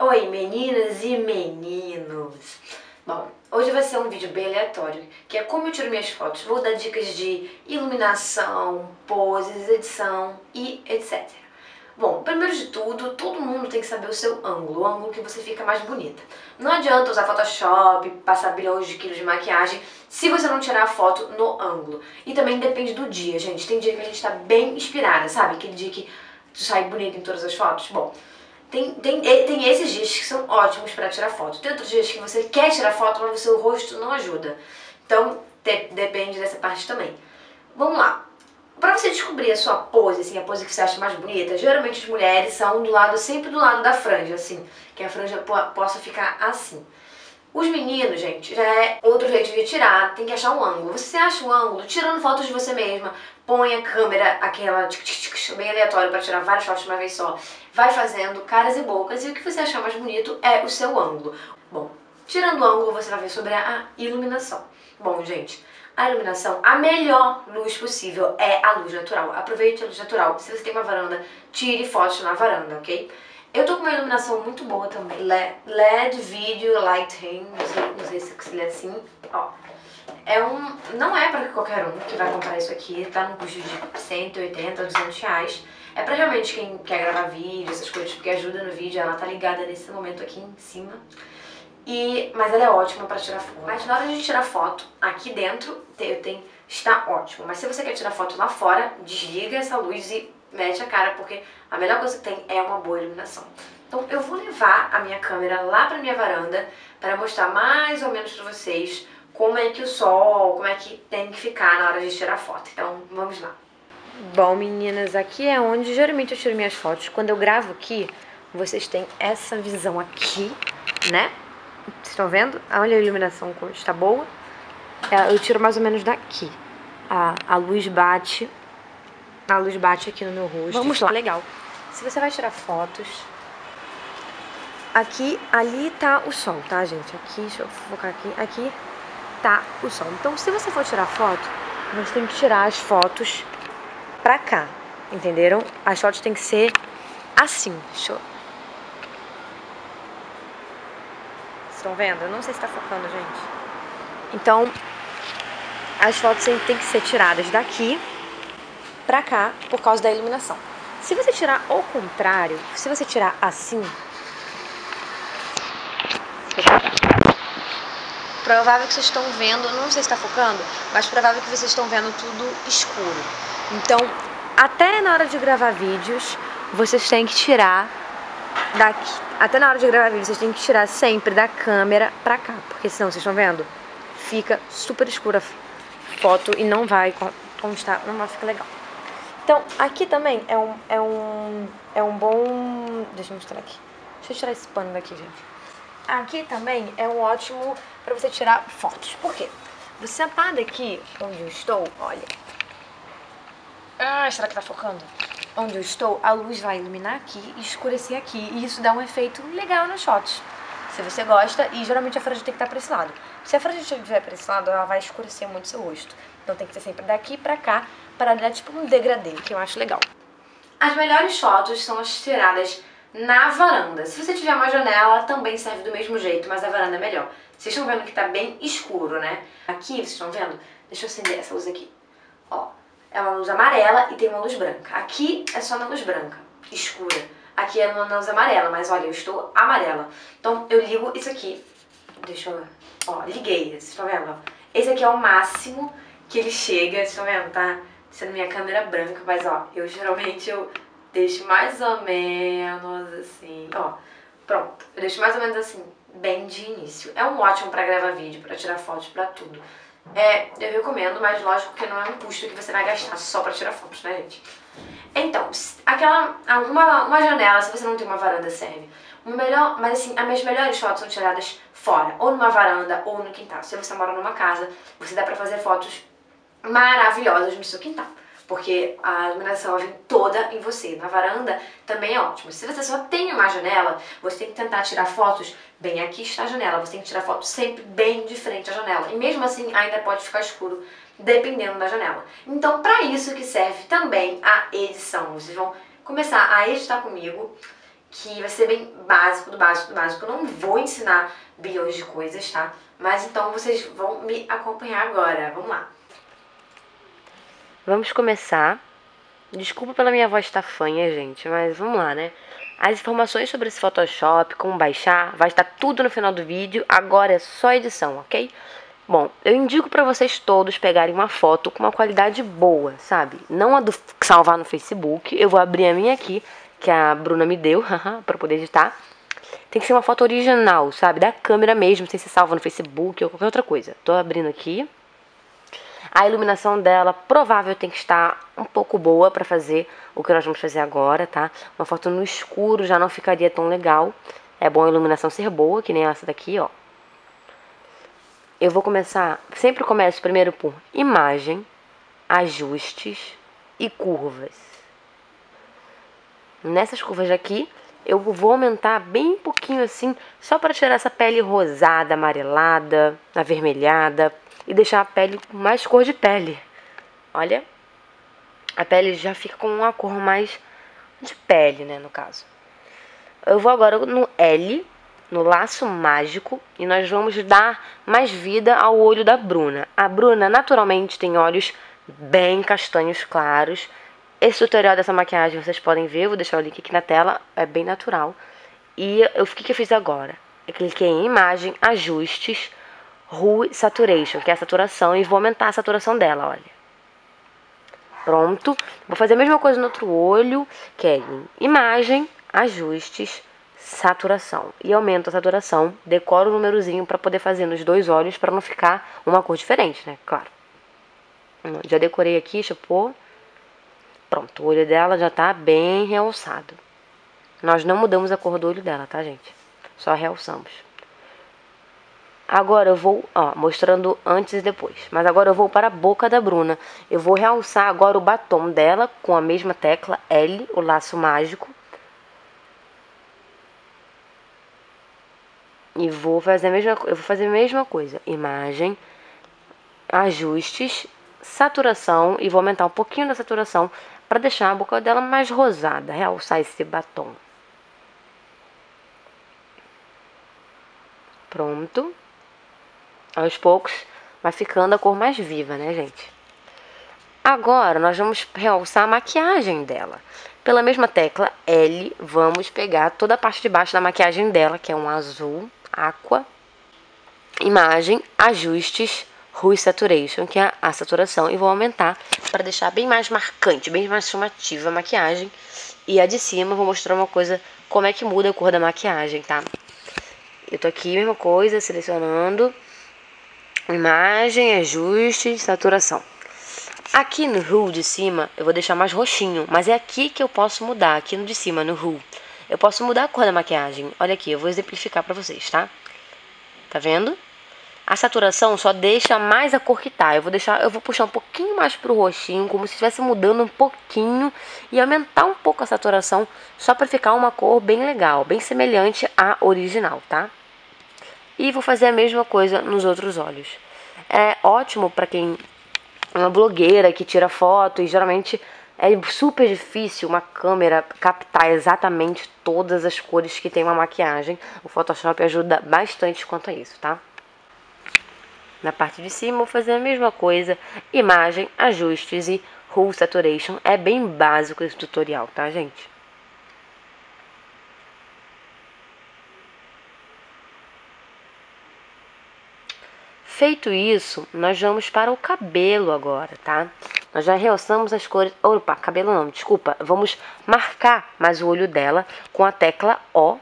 Oi meninas e meninos! Bom, hoje vai ser um vídeo bem aleatório, que é como eu tiro minhas fotos. Vou dar dicas de iluminação, poses, edição e etc. Bom, primeiro de tudo, todo mundo tem que saber o seu ângulo, o ângulo que você fica mais bonita. Não adianta usar Photoshop, passar bilhões de quilos de maquiagem, se você não tirar a foto no ângulo. E também depende do dia, gente. Tem dia que a gente tá bem inspirada, sabe? Aquele dia que sai bonita em todas as fotos. Bom, tem, tem, tem esses dias que são ótimos para tirar foto. Tem outros dias que você quer tirar foto, mas o seu rosto não ajuda. Então, te, depende dessa parte também. Vamos lá. Para você descobrir a sua pose, assim, a pose que você acha mais bonita, geralmente as mulheres são do lado, sempre do lado da franja, assim, que a franja po possa ficar assim. Os meninos, gente, já é outro jeito de tirar, tem que achar um ângulo. Você acha um ângulo tirando fotos de você mesma, põe a câmera, aquela tic, tic, tic, bem aleatório para tirar várias fotos de uma vez só, vai fazendo caras e bocas e o que você achar mais bonito é o seu ângulo. Bom, tirando o ângulo, você vai ver sobre a iluminação. Bom, gente, a iluminação, a melhor luz possível é a luz natural. Aproveite a luz natural. Se você tem uma varanda, tire fotos na varanda, ok? Eu tô com uma iluminação muito boa também. LED Video Lighting, não sei, não sei se lê assim, ó. É um, não é pra qualquer um que vai comprar isso aqui, tá no custo de 180, 200 reais. É pra realmente quem quer gravar vídeo, essas coisas, porque ajuda no vídeo, ela tá ligada nesse momento aqui em cima. E, mas ela é ótima para tirar foto. Mas na hora de tirar foto, aqui dentro eu tenho, está ótimo. Mas se você quer tirar foto lá fora, desliga essa luz e mete a cara, porque a melhor coisa que tem é uma boa iluminação. Então eu vou levar a minha câmera lá para minha varanda para mostrar mais ou menos para vocês como é que o sol, como é que tem que ficar na hora de tirar foto. Então vamos lá. Bom, meninas, aqui é onde geralmente eu tiro minhas fotos. Quando eu gravo aqui, vocês têm essa visão aqui, né? Vocês estão vendo? Olha a iluminação como está boa. É, eu tiro mais ou menos daqui. A, a luz bate. A luz bate aqui no meu rosto. Vamos lá. Legal. Se você vai tirar fotos... Aqui, ali tá o sol, tá, gente? Aqui, deixa eu focar aqui. Aqui tá o sol. Então, se você for tirar foto, você tem que tirar as fotos pra cá. Entenderam? As fotos tem que ser assim. Deixa eu Estão vendo? Eu não sei se está focando, gente. Então, as fotos têm que ser tiradas daqui pra cá por causa da iluminação. Se você tirar ao contrário, se você tirar assim, provável que vocês estão vendo, não sei se está focando, mas provável que vocês estão vendo tudo escuro. Então, até na hora de gravar vídeos, vocês têm que tirar daqui, até na hora de gravar vídeo, vocês têm que tirar sempre da câmera pra cá, porque senão, vocês estão vendo? Fica super escura a foto e não vai constar, não vai ficar legal. Então, aqui também é um, é um, é um bom... Deixa eu mostrar aqui. Deixa eu tirar esse pano daqui, gente. Aqui também é um ótimo pra você tirar fotos. Por quê? Você apaga aqui onde eu estou, olha. Ah, será que tá focando? onde eu estou, a luz vai iluminar aqui e escurecer aqui. E isso dá um efeito legal nas fotos. Se você gosta, e geralmente a franja tem que estar para esse lado. Se a franja estiver para esse lado, ela vai escurecer muito seu rosto. Então tem que ser sempre daqui para cá, para dar tipo um degradê, que eu acho legal. As melhores fotos são as tiradas na varanda. Se você tiver uma janela, também serve do mesmo jeito, mas a varanda é melhor. Vocês estão vendo que tá bem escuro, né? Aqui, vocês estão vendo? Deixa eu acender essa luz aqui. Ó, é uma luz amarela e tem uma luz branca. Aqui é só na luz branca, escura. Aqui é na luz amarela, mas olha, eu estou amarela. Então eu ligo isso aqui. Deixa eu... Ó, liguei, vocês estão vendo? Esse aqui é o máximo que ele chega, vocês estão vendo? Tá sendo minha câmera branca, mas ó, eu geralmente eu deixo mais ou menos assim, ó. Pronto, eu deixo mais ou menos assim, bem de início. É um ótimo pra gravar vídeo, pra tirar fotos, pra tudo. É, eu recomendo, mas lógico que não é um custo que você vai gastar só pra tirar fotos, né, gente? Então, aquela, uma, uma janela, se você não tem uma varanda, serve. O melhor, mas assim, as minhas melhores fotos são tiradas fora, ou numa varanda, ou no quintal. Se você mora numa casa, você dá pra fazer fotos maravilhosas no seu quintal porque a iluminação vem toda em você. Na varanda também é ótimo. Se você só tem uma janela, você tem que tentar tirar fotos bem aqui está a janela. Você tem que tirar fotos sempre bem de frente à janela. E mesmo assim ainda pode ficar escuro dependendo da janela. Então para isso que serve também a edição. Vocês vão começar a editar comigo que vai ser bem básico do básico do básico. Eu não vou ensinar bilhões de coisas, tá? Mas então vocês vão me acompanhar agora. Vamos lá. Vamos começar. Desculpa pela minha voz tafanha, gente, mas vamos lá, né? As informações sobre esse Photoshop, como baixar, vai estar tudo no final do vídeo. Agora é só edição, ok? Bom, eu indico para vocês todos pegarem uma foto com uma qualidade boa, sabe? Não a do salvar no Facebook. Eu vou abrir a minha aqui, que a Bruna me deu, para poder editar. Tem que ser uma foto original, sabe? Da câmera mesmo, sem ser salva no Facebook ou qualquer outra coisa. Tô abrindo aqui. A iluminação dela provável tem que estar um pouco boa para fazer o que nós vamos fazer agora, tá? Uma foto no escuro já não ficaria tão legal. É bom a iluminação ser boa, que nem essa daqui, ó eu vou começar, sempre começo primeiro por imagem, ajustes e curvas. Nessas curvas aqui, eu vou aumentar bem pouquinho assim, só para tirar essa pele rosada, amarelada, avermelhada e deixar a pele com mais cor de pele. Olha, a pele já fica com uma cor mais de pele, né, no caso. Eu vou agora no L, no laço mágico e nós vamos dar mais vida ao olho da Bruna. A Bruna naturalmente tem olhos bem castanhos claros. Esse tutorial dessa maquiagem vocês podem ver, vou deixar o link aqui na tela, é bem natural. E eu, o que, que eu fiz agora? Eu cliquei em imagem, ajustes, Hue Saturation, que é a saturação, e vou aumentar a saturação dela, olha. Pronto. Vou fazer a mesma coisa no outro olho, que é em imagem, ajustes, saturação. E aumento a saturação, decoro o númerozinho para poder fazer nos dois olhos para não ficar uma cor diferente, né? Claro. Já decorei aqui, chupou. Pronto, o olho dela já tá bem realçado. Nós não mudamos a cor do olho dela, tá, gente? Só realçamos. Agora eu vou, ó, mostrando antes e depois. Mas agora eu vou para a boca da Bruna. Eu vou realçar agora o batom dela com a mesma tecla L, o laço mágico. E vou fazer a mesma, eu vou fazer a mesma coisa. Imagem, ajustes, saturação e vou aumentar um pouquinho da saturação para deixar a boca dela mais rosada, realçar esse batom. Pronto. Aos poucos vai ficando a cor mais viva, né, gente? Agora nós vamos realçar a maquiagem dela. Pela mesma tecla L, vamos pegar toda a parte de baixo da maquiagem dela, que é um azul Aqua, Imagem, Ajustes, Hue Saturation, que é a saturação, e vou aumentar para deixar bem mais marcante, bem mais chamativa a maquiagem. E a de cima vou mostrar uma coisa, como é que muda a cor da maquiagem, tá? Eu tô aqui, mesma coisa, selecionando imagem, ajuste, saturação. Aqui no Hue de cima, eu vou deixar mais roxinho, mas é aqui que eu posso mudar, aqui no de cima, no Hue. Eu posso mudar a cor da maquiagem. Olha aqui, eu vou exemplificar para vocês, tá? Tá vendo? A saturação só deixa mais a cor que tá. Eu vou deixar, eu vou puxar um pouquinho mais pro roxinho, como se estivesse mudando um pouquinho e aumentar um pouco a saturação, só para ficar uma cor bem legal, bem semelhante à original, tá? E vou fazer a mesma coisa nos outros olhos. É ótimo para quem é uma blogueira que tira foto e geralmente é super difícil uma câmera captar exatamente todas as cores que tem uma maquiagem. O Photoshop ajuda bastante quanto a isso, tá? Na parte de cima, vou fazer a mesma coisa. Imagem, ajustes e Hue Saturation. É bem básico esse tutorial, tá, gente? Feito isso, nós vamos para o cabelo agora, tá? Nós já realçamos as cores... Opa, cabelo não, desculpa. Vamos marcar mais o olho dela com a tecla O.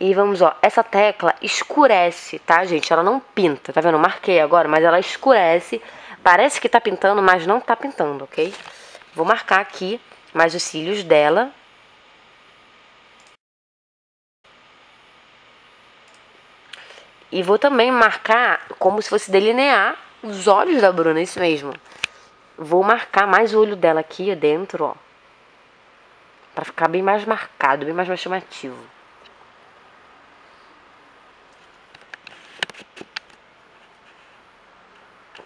E vamos, ó, essa tecla escurece, tá, gente? Ela não pinta, tá vendo? marquei agora, mas ela escurece. Parece que tá pintando, mas não tá pintando, ok? Vou marcar aqui mais os cílios dela. E vou também marcar como se fosse delinear os olhos da Bruna, isso mesmo. Vou marcar mais o olho dela aqui dentro, ó. Pra ficar bem mais marcado, bem mais, chamativo.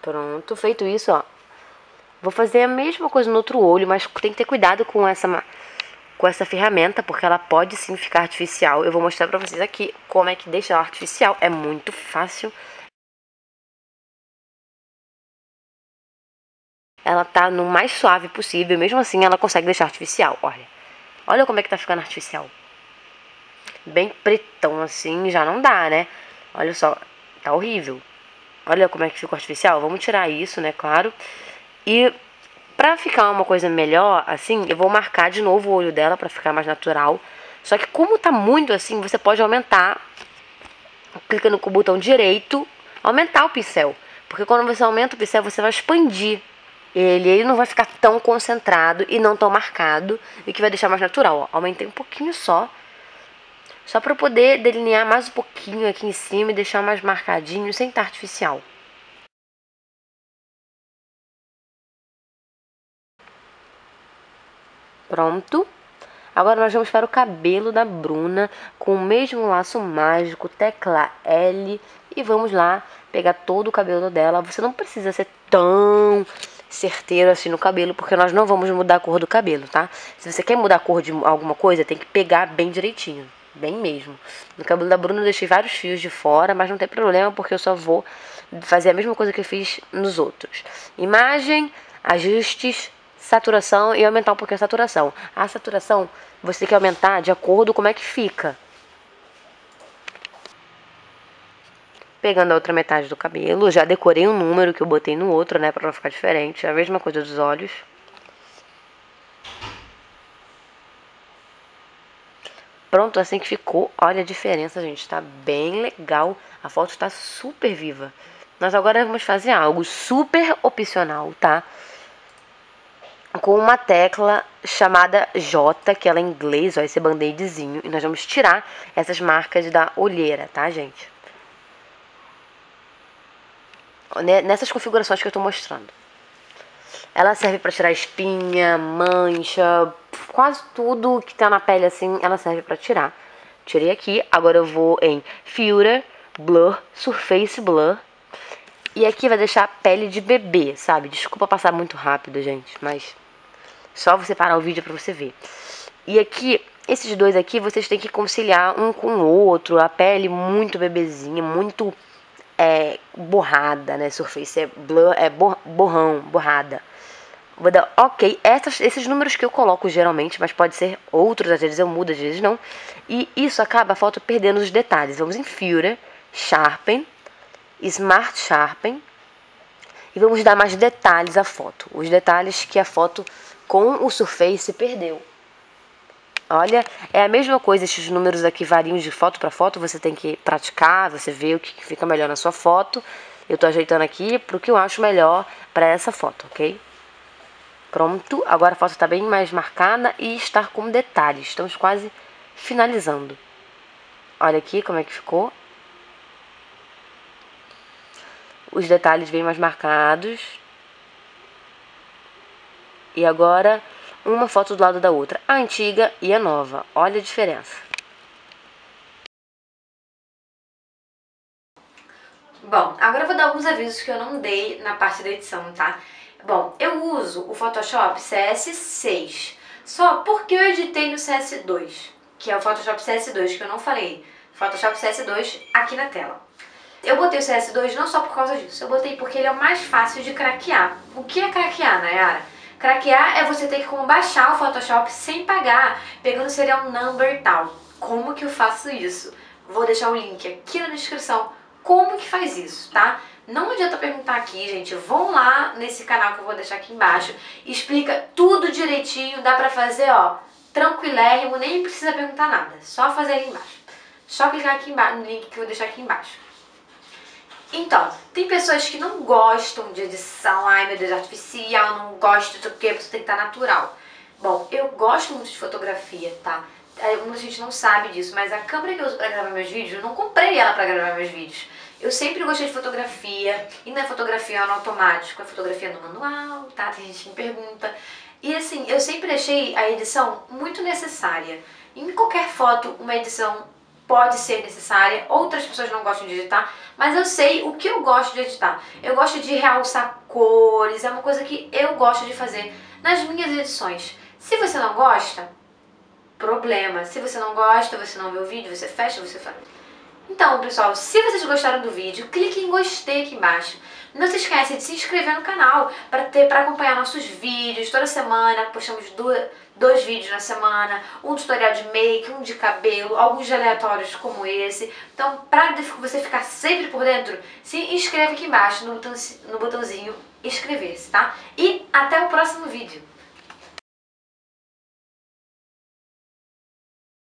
Pronto, feito isso, ó. Vou fazer a mesma coisa no outro olho, mas tem que ter cuidado com essa com essa ferramenta, porque ela pode sim ficar artificial. Eu vou mostrar pra vocês aqui como é que deixa ela artificial. É muito fácil. Ela tá no mais suave possível, mesmo assim ela consegue deixar artificial, olha. Olha como é que tá ficando artificial. Bem pretão assim, já não dá, né? Olha só, tá horrível. Olha como é que ficou artificial. Vamos tirar isso, né, claro. E pra ficar uma coisa melhor, assim, eu vou marcar de novo o olho dela pra ficar mais natural. Só que como tá muito assim, você pode aumentar, clicando com o botão direito, aumentar o pincel. Porque quando você aumenta o pincel, você vai expandir ele, ele não vai ficar tão concentrado e não tão marcado, e que vai deixar mais natural. Ó. Aumentei um pouquinho só, só para poder delinear mais um pouquinho aqui em cima e deixar mais marcadinho, sem estar artificial. Pronto. Agora nós vamos para o cabelo da Bruna com o mesmo laço mágico, tecla L. E vamos lá pegar todo o cabelo dela. Você não precisa ser tão certeiro assim no cabelo, porque nós não vamos mudar a cor do cabelo, tá? Se você quer mudar a cor de alguma coisa, tem que pegar bem direitinho, bem mesmo. No cabelo da Bruna eu deixei vários fios de fora, mas não tem problema, porque eu só vou fazer a mesma coisa que eu fiz nos outros. Imagem, ajustes, saturação e aumentar um pouquinho a saturação. A saturação você tem que aumentar de acordo com como é que fica. Pegando a outra metade do cabelo, já decorei um número que eu botei no outro, né, pra não ficar diferente. A mesma coisa dos olhos. Pronto, assim que ficou. Olha a diferença, gente. Tá bem legal. A foto tá super viva. Nós agora vamos fazer algo super opcional, tá? Com uma tecla chamada J, que ela é em inglês, ó, esse band-aidzinho. E nós vamos tirar essas marcas da olheira, tá, gente? Né, nessas configurações que eu estou mostrando. Ela serve para tirar espinha, mancha, quase tudo que está na pele assim, ela serve para tirar. Tirei aqui, agora eu vou em Filter, Blur, Surface Blur. E aqui vai deixar pele de bebê, sabe? Desculpa passar muito rápido, gente, mas só você parar o vídeo para você ver. E aqui, esses dois aqui, vocês têm que conciliar um com o outro, a pele muito bebezinha, muito é borrada, né? Surface é blur, é borrão, borrada. Vou dar ok. Essas, esses números que eu coloco geralmente, mas pode ser outros, às vezes eu mudo, às vezes não. E isso acaba a foto perdendo os detalhes. Vamos em Filter, Sharpen, Smart Sharpen. E vamos dar mais detalhes à foto. Os detalhes que a foto com o Surface perdeu. Olha, é a mesma coisa, esses números aqui variam de foto para foto, você tem que praticar, você vê o que fica melhor na sua foto. Eu tô ajeitando aqui pro que eu acho melhor para essa foto, ok? Pronto, agora a foto está bem mais marcada e está com detalhes. Estamos quase finalizando. Olha aqui como é que ficou. Os detalhes bem mais marcados. E agora uma foto do lado da outra, a antiga e a nova. Olha a diferença. Bom, agora eu vou dar alguns avisos que eu não dei na parte da edição, tá? Bom, eu uso o Photoshop CS6, só porque eu editei no CS2, que é o Photoshop CS2 que eu não falei. Photoshop CS2 aqui na tela. Eu botei o CS2 não só por causa disso, eu botei porque ele é o mais fácil de craquear. O que é craquear, Nayara? Craquear é você ter como baixar o Photoshop sem pagar, pegando serial number e tal. Como que eu faço isso? Vou deixar o link aqui na descrição como que faz isso, tá? Não adianta perguntar aqui, gente. Vão lá nesse canal que eu vou deixar aqui embaixo. Explica tudo direitinho. Dá pra fazer, ó, tranquilérrimo. Nem precisa perguntar nada. Só fazer ali embaixo. Só clicar aqui embaixo no link que eu vou deixar aqui embaixo. Então, tem pessoas que não gostam de edição, ai meu Deus, artificial, não gosto do que, você tem que estar natural. Bom, eu gosto muito de fotografia, tá? É, muita gente não sabe disso, mas a câmera que eu uso pra gravar meus vídeos, eu não comprei ela pra gravar meus vídeos. Eu sempre gostei de fotografia, e não é fotografia no automático, é fotografia no manual, tá? Tem gente que me pergunta. E assim, eu sempre achei a edição muito necessária. Em qualquer foto, uma edição pode ser necessária, outras pessoas não gostam de editar, mas eu sei o que eu gosto de editar. Eu gosto de realçar cores, é uma coisa que eu gosto de fazer nas minhas edições. Se você não gosta, problema. Se você não gosta, você não vê o vídeo, você fecha, você faz. Então, pessoal, se vocês gostaram do vídeo, clique em gostei aqui embaixo. Não se esqueça de se inscrever no canal para ter para acompanhar nossos vídeos. Toda semana postamos dois, dois vídeos na semana, um tutorial de make, um de cabelo, alguns aleatórios como esse. Então, para você ficar sempre por dentro, se inscreva aqui embaixo no, botão, no botãozinho inscrever-se, tá? E até o próximo vídeo.